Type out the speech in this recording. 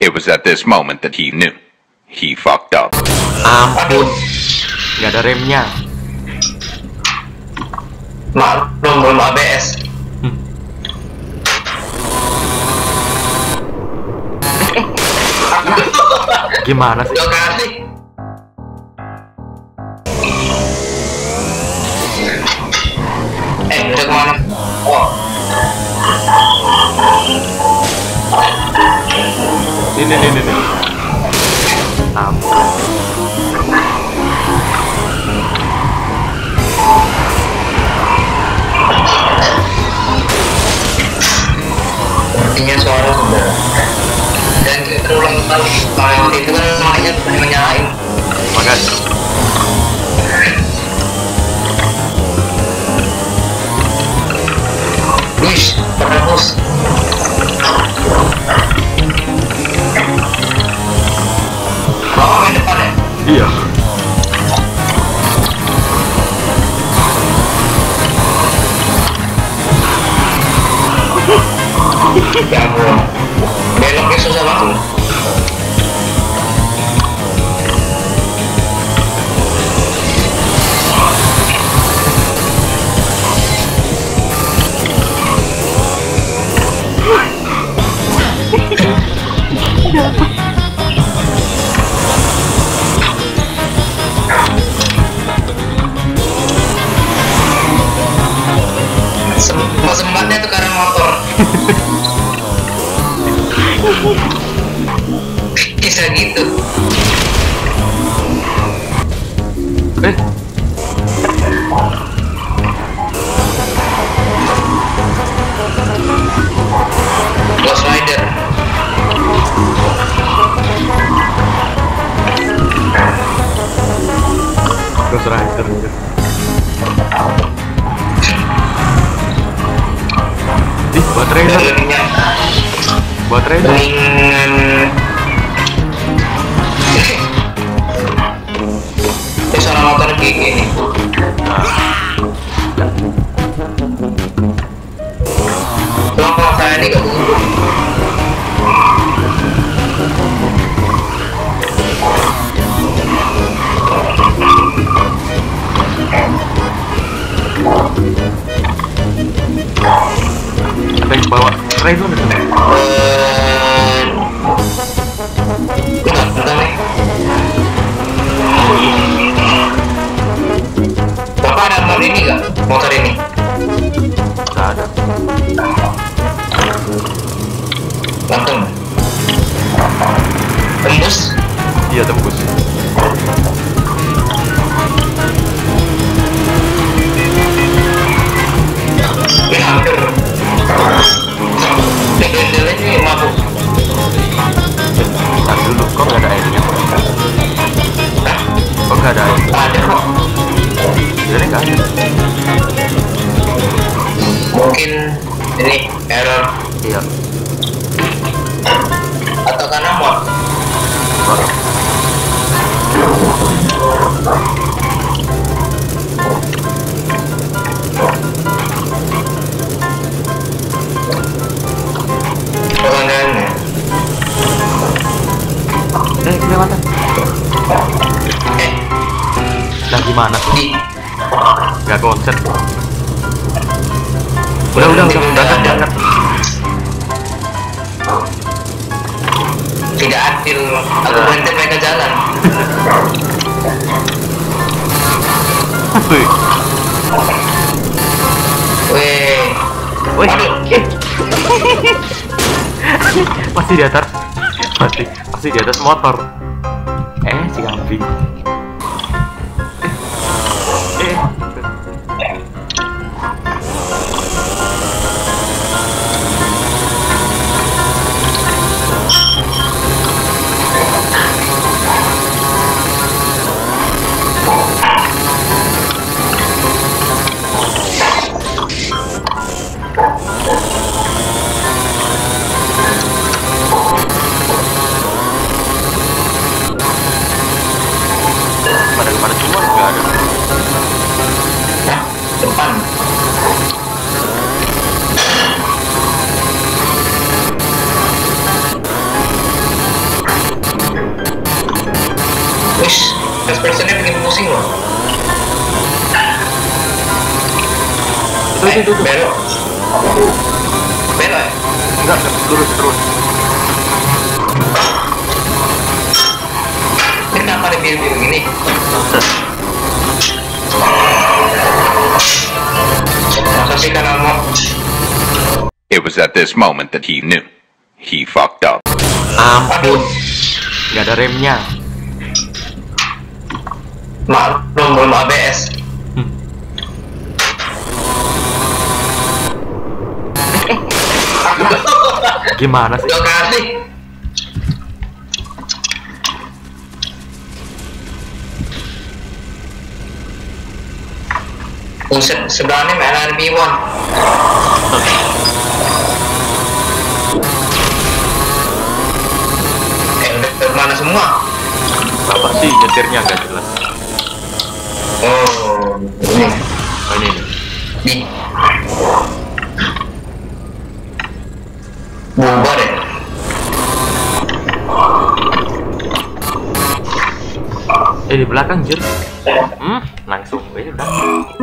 It was at this moment that he knew. He fucked up. Ampun, nggak ada remnya. maklum belum ABS Gimana sih? Kali kalau itu kan makanya menyalain Makasih. Wih, terus Bawa main depan ya? Iya. Ya Beloknya susah banget bisa gitu Eh, Ghost Rider Ghost Rider. anjir. Ih, baterai lebihnya Baterai dah. dengan ini suara motor kayak saya ini gak dulu Kita yang bawa baterai dulu nih. Motor ini? Ada. Langsung Tembus Iya tembus. Eh, kelewatan. Eh, Nah gimana? di Nggak konsen. Udah, udah, udah, berangkat, berangkat. Adil Aku berhenti mereka jalan Wih, wih, Aduh. eh. Pasti di atas, pasti, pasti di atas motor. Eh, si kambing. Itu tuh. belok belok Enggak, lurus terus. ini kenapa ada biru-biru gini masa sih karena mau It was at this moment that he knew. He fucked up. Ampun. Nggak ada remnya. maklum belum ABS Gimana sih? dua kali Buset, sebelahnya LRB one Eh, udah udah ke mana semua? Bapak sih nyetirnya nggak jelas. Oh, ini Oh, ini nih. Bubar? Eh di belakang jir. Hmm, langsung. Eh udah.